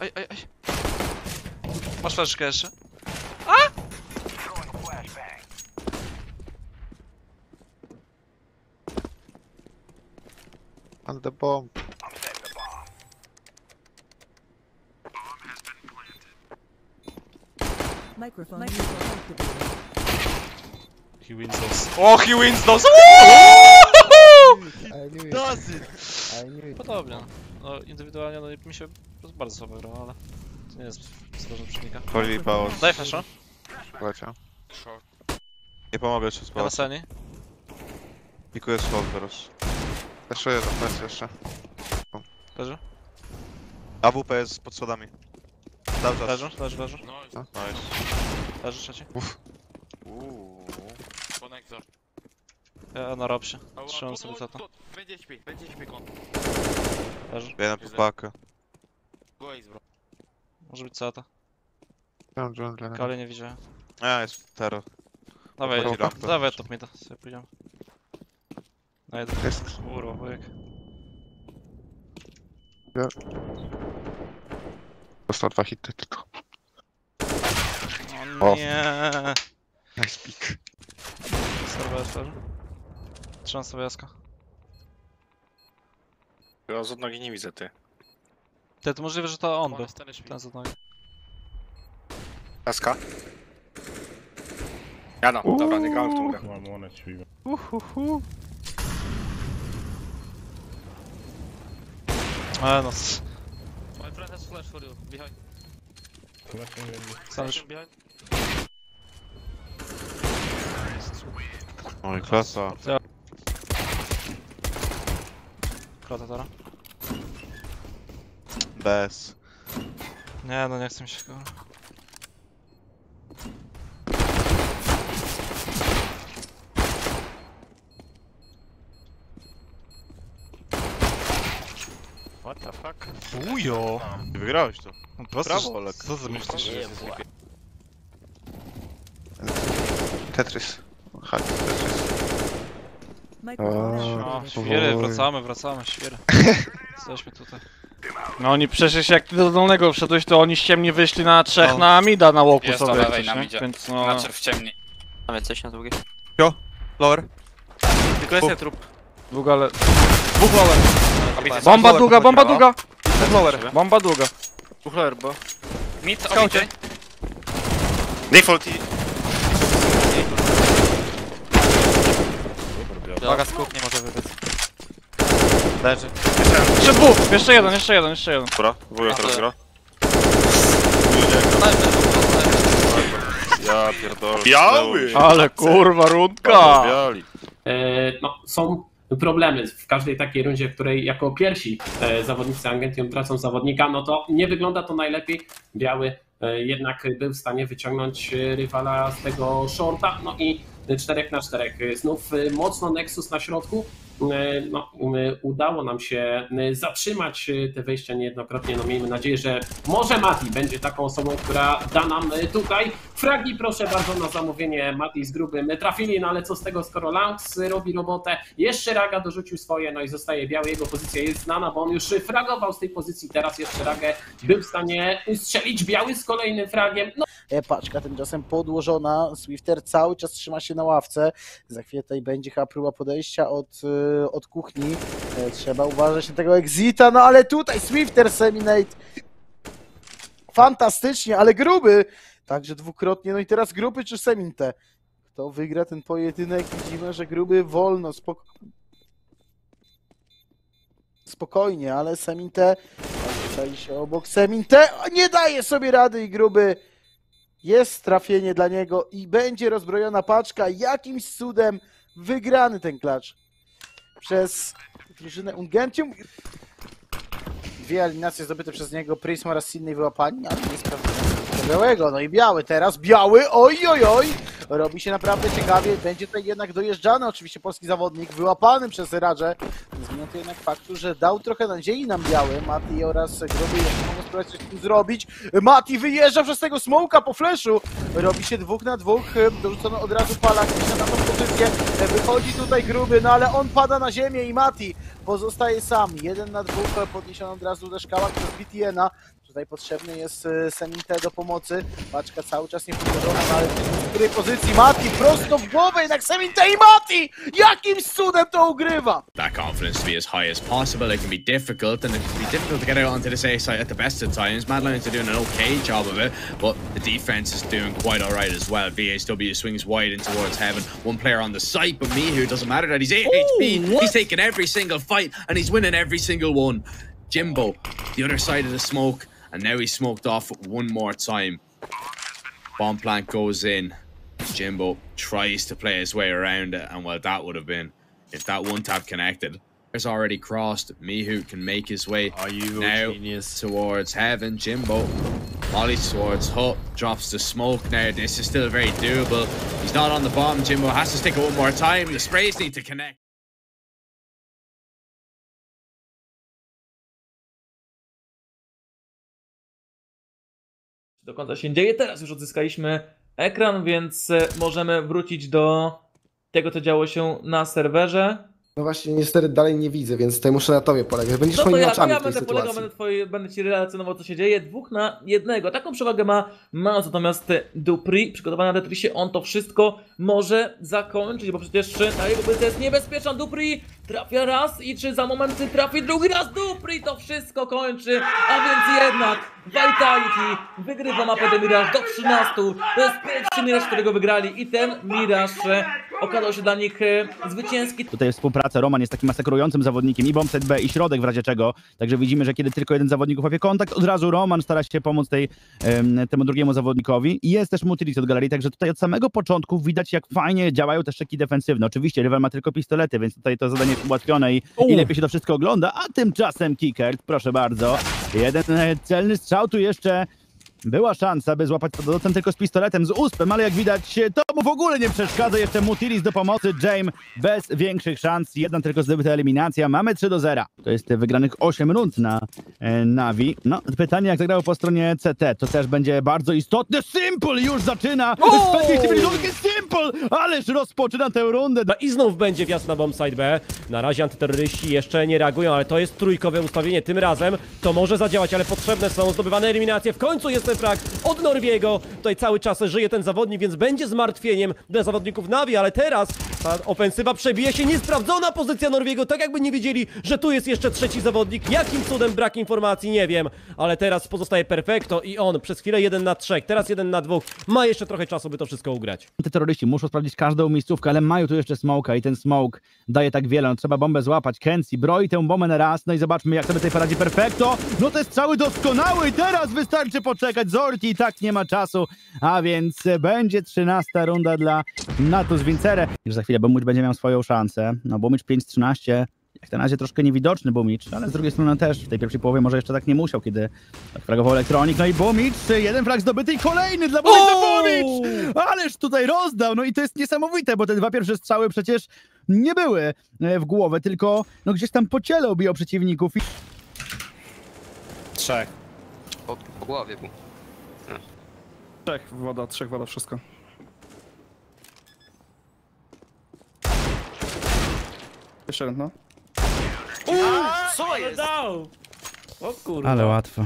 Ej, ej, ej. Masz fleszkę jeszcze? And the bomb. Microphone. He wins those. O, he wins those! I knew it. Does it! I knew it. Podobnie. No, indywidualnie no, mi się bardzo słabo grało, ale to nie jest zależne przeciwnika. Holy power. Daj flasha. Lecie. Nie pomogę ci Ja na spać. seni. Pikuję schod teraz. Jeszcze jeden, plecy jeszcze. Leży? AWP jest pod schodami. Czas. Leży, leży, leży. Nice. Leży trzeci. Uuu. Konektor. Ja na robsie. Trzymam sobie za to. Będzie śpi, będzie śpi kon. Leży. Jeden pod pakę. Go ace, bro. Może być cata. Tam dżunglę. Kali nie widziałem. A, jest terror. Dawaj, Chodzi rampę. dawaj top mida, sobie pójdziemy. Na jeden. Jest. Kurwa, wujek. Dostał dwa hity tylko. O O. nie. Nice pick. Serwer leży. Trzymam sobie jaska. Ja z odnogi nie widzę, ty. Ty, to możliwe, że to on był. Ten z odnogi. SK? Jadą, dobra, nie grałem w tą grę. One one. A no, My friend has flash for you. Behind. Już. Behind. Oj, klasa. Krata teraz. Bez. Nie no, nie chcę mi się go. What the fuck? Ujo! Wygrałeś to. No prosto, Brawo, Olek. Co ty myślisz? Tetris. Chodź, Tetris. O, świery, wracamy, wracamy, świery. Jesteśmy tutaj. No oni przecież jak ty do dolnego wszedłeś, to oni ściemnie wyszli na trzech No. na mida na łoku Jest sobie. lewej coś, nam nie? idzie. Więc no... Znaczy w ciemni. Mamy coś na długie? Lower. Tylko jest trup. Długa le... Dwóch lower. Bomba długa, bomba długa! Dwóch lower. Bomba długa. Buchler, bo. Mid obity. Default i... Uwaga, skok nie może wybiec. Leży. Jeszcze dwóch! Jeszcze jeden, jeszcze jeden, jeszcze jeden. Dobra, wujo teraz gra. Ja pierdolę. Biały! Ale kurwa, rundka! Biali. E, no, są problemy w każdej takiej rundzie, w której jako pierwsi e, zawodnicy Argentium tracą zawodnika, no to nie wygląda to najlepiej. Biały e, jednak był w stanie wyciągnąć e, rywala z tego shorta, no i 4 na 4. Znów e, mocno Nexus na środku. E, No, e, udało nam się zatrzymać te wejścia niejednokrotnie. No, miejmy nadzieję, że może Mati będzie taką osobą, która da nam tutaj fragi. Proszę bardzo na zamówienie Mati z grubym trafili, no ale co z tego, skoro Laux robi robotę, jeszcze Raga dorzucił swoje, no i zostaje biały. Jego pozycja jest znana, bo on już fragował z tej pozycji. Teraz jeszcze Ragę był w stanie ustrzelić biały z kolejnym fragiem. No Paczka tymczasem podłożona. Swifter cały czas trzyma się na ławce. Za chwilę tutaj będzie chyba próba podejścia od, e, od kuchni. E, Trzeba uważać na tego exita, no ale tutaj Swifter Seminate. Fantastycznie, ale gruby. Także dwukrotnie. No i teraz grupy czy Seminte? Kto wygra ten pojedynek? Widzimy, że gruby wolno, spoko... spokojnie, ale Seminte stoi się obok Seminte. Nie daje sobie rady i gruby. Jest trafienie dla niego i będzie rozbrojona paczka. Jakimś cudem wygrany ten klacz przez drużynę Ungentium. Dwie eliminacje zdobyte przez niego, Prisma oraz Sydney wyłapani, ale nie białego. No i biały teraz, biały, oj, oj, oj. Robi się naprawdę ciekawie, będzie tutaj jednak dojeżdżany oczywiście polski zawodnik, wyłapany przez Radże. Zmienia to jednak faktu, że dał trochę nadziei nam biały, Mati oraz Gruby jeszcze mogą spróbować coś z tym zrobić. Mati wyjeżdża przez tego smoka po fleszu, robi się dwóch na dwóch, dorzucono od razu palak na tą pozycję, wychodzi tutaj Gruby, no ale on pada na ziemię i Mati pozostaje sam, jeden na dwóch, podniesiony od razu do szkała przez BTN-a, Tutaj potrzebny jest do pomocy. Paczka cały czas nie podłożona, ale w której pozycji Mati prosto w głowę, jednak Seminte i Mati! Jakimś cudem to ugrywa! that confidence to be as high as possible. It can be difficult, and it can be difficult to get out onto this A side at the best of times. Madlines are doing an okay job of it, but the defense is doing quite alright as well. VHW swings wide in towards heaven. One player on the site, but me. Mihu doesn't matter that he's 8 HP. He's taking every single fight, and he's winning every single one. Jimbo, the other side of the smoke, and now he's smoked off one more time. Bomb plant goes in. Jimbo tries to play his way around it, and well, that would have been if that one tap connected. There's already crossed. Mihu can make his way Are you now genius? towards heaven. Jimbo volleys towards Hut, drops the smoke. Now this is still very doable. He's not on the bomb. Jimbo has to stick it one more time. The sprays need to connect. Do końca się dzieje. Teraz już odzyskaliśmy ekran, więc e, możemy wrócić do tego, co działo się na serwerze. No właśnie, niestety dalej nie widzę, więc tutaj muszę na tobie polegać. Będziesz No to moimi ja, oczami ja tej będę polegał, będę, twoje, będę ci relacjonował, co się dzieje. Dwóch na jednego. Taką przewagę ma Mans, natomiast Dupri, przygotowany na Tetrisie, on to wszystko może zakończyć, bo przecież ta jego pozycja jest niebezpieczna. Dupri trafia raz i czy za moment trafi drugi raz? Dupri to wszystko kończy, a więc jednak Vitality wygrywa mapę The Mirage do 13. To jest pierwszy Mirage, którego wygrali i ten Mirage e, okazał się dla nich e, zwycięski. Tutaj współpraca, Roman jest takim masakrującym zawodnikiem i bombset B i środek w razie czego, także widzimy, że kiedy tylko jeden zawodnik łapie kontakt, od razu Roman stara się pomóc tej, em, temu drugiemu zawodnikowi i jest też Mutilis od galerii, także tutaj od samego początku widać jak fajnie działają te szczeki defensywne. Oczywiście rywal ma tylko pistolety, więc tutaj to zadanie ułatwione i, i lepiej się to wszystko ogląda, a tymczasem Kicker, proszę bardzo, jeden celny strzał. Tu jeszcze była szansa, by złapać to docent tylko z pistoletem, z uspem, ale jak widać, to mu w ogóle nie przeszkadza. Jeszcze Mutilis do pomocy, James bez większych szans. Jedna tylko zdobyta eliminacja. Mamy 3 do 0. To jest wygranych 8 rund na e, Navi. No, pytanie jak zagrało po stronie CT, to też będzie bardzo istotne. Simple już zaczyna! Specjalnie Simple! Ależ rozpoczyna tę rundę. No i znów będzie wjazd na bombsite B. Na razie antyterroryści jeszcze nie reagują, ale to jest trójkowe ustawienie. Tym razem to może zadziałać, ale potrzebne są zdobywane eliminacje. W końcu jest frag od Norwiego. Tutaj cały czas żyje ten zawodnik, więc będzie zmartwieniem dla zawodników Navi, ale teraz ta ofensywa przebije się. Niesprawdzona pozycja Norwiego, tak jakby nie wiedzieli, że tu jest jeszcze trzeci zawodnik. Jakim cudem brak informacji, nie wiem. Ale teraz pozostaje Perfecto i on przez chwilę jeden na trzech, teraz jeden na dwóch. Ma jeszcze trochę czasu, by to wszystko ugrać. Terroryści muszą sprawdzić każdą miejscówkę, ale mają tu jeszcze smoka i ten smoke daje tak wiele. No, trzeba bombę złapać. Kenzie broi tę bombę na raz, no i zobaczmy jak sobie tutaj poradzi Perfecto. No te strzały doskonałe i teraz wystarczy poczekać. Zorti i tak nie ma czasu, a więc będzie 13 runda dla Natus Vincere. Już za chwilę Bumicz będzie miał swoją szansę. No Bumicz 5-13. Jak na razie troszkę niewidoczny Bumicz, ale z drugiej strony też w tej pierwszej połowie może jeszcze tak nie musiał, kiedy fragował elektronik. No i Bumicz, jeden flag zdobyty i kolejny dla Bumicza Bumicz! Ależ tutaj rozdał, no i to jest niesamowite, bo te dwa pierwsze strzały przecież nie były e, w głowę, tylko no gdzieś tam po ciele obijał przeciwników. I... Trzech. Po, głowie mu. Trzech woda, trzech woda, wszystko. Jeszcze jeden, no. Co jest? O kurwa. Ale łatwo.